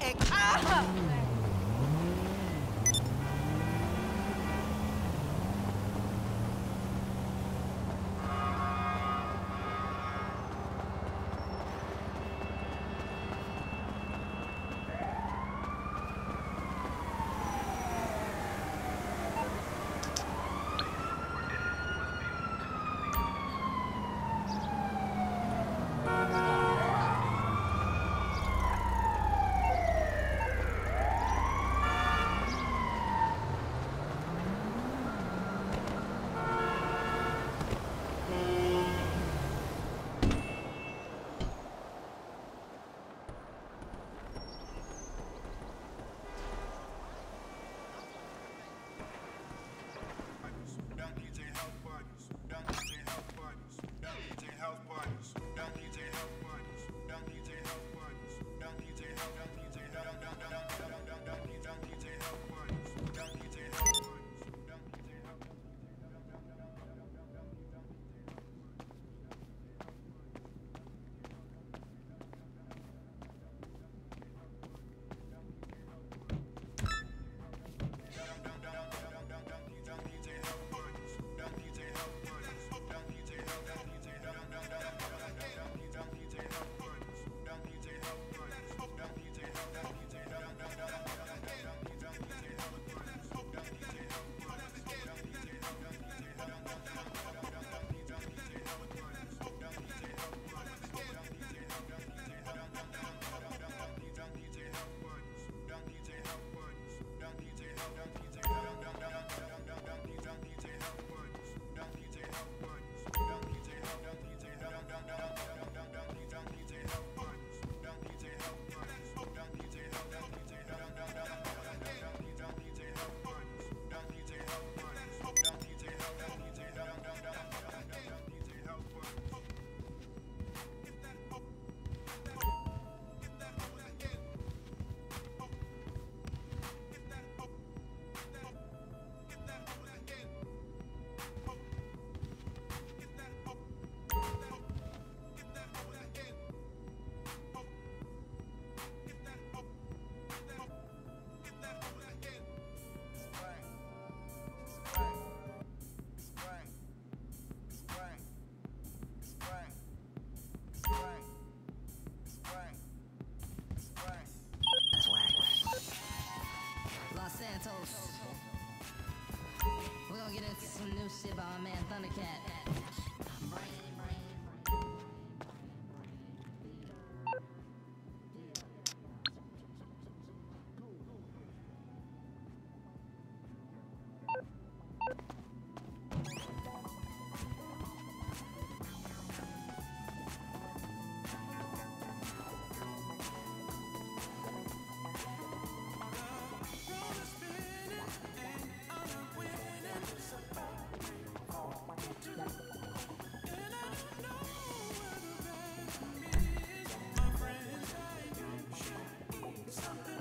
egg. Ah! Gonna get into some new shit by my man Thundercat. Brain something.